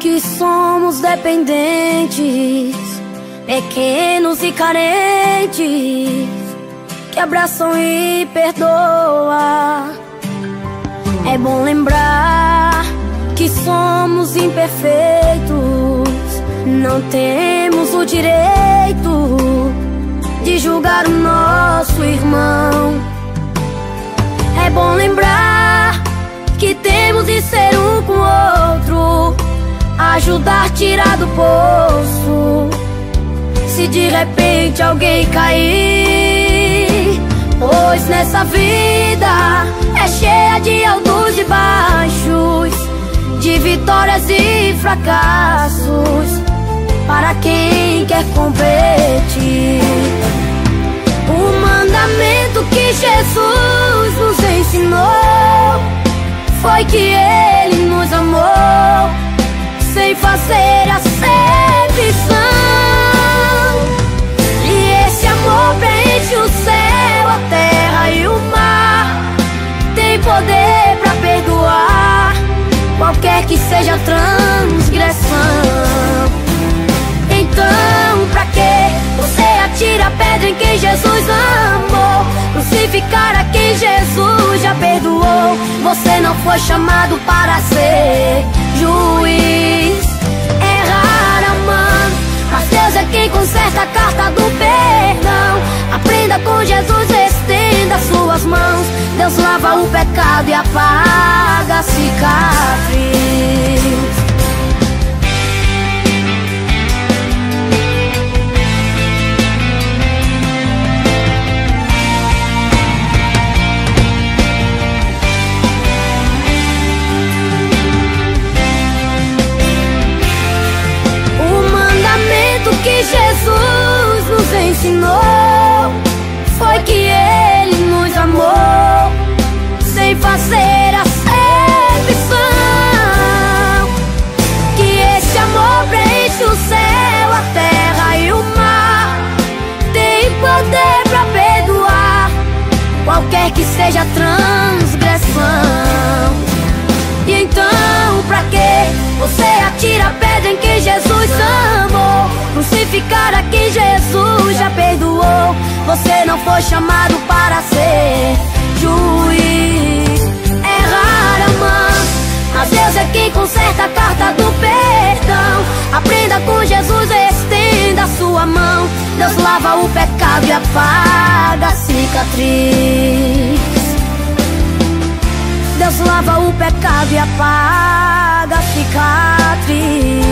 que somos dependentes, pequenos e carentes, que abraçam e perdoa. É bom lembrar que somos imperfeitos, não temos o direito de julgar o nosso irmão. É bom lembrar ajudar tirar do poço. Se de repente alguém cair, pois nessa vida é cheia de altos e baixos, de vitórias e fracassos, para quem quer competir. O mandamento que Jesus nos ensinou foi que Ele nos amou fazer acepção. E esse amor preenche o céu, a terra e o mar. Tem poder para perdoar qualquer que seja a transgressão. Então, pra que você atira a pedra em quem Jesus amou? Crucificar a quem Jesus já perdoou. Você não foi chamado para ser lava o pecado e apaga a cicatriz. Seja transgressão. E então, pra que você atira a pedra em quem Jesus amou? Crucificar a quem Jesus já perdoou. Você não foi chamado para ser juiz. Errar amando, mas Deus é quem conserta a carta do perdão. Aprenda com Jesus, estenda a sua mão. Deus lava o pecado e apaga a cicatriz. Lava o pecado e apaga a cicatriz.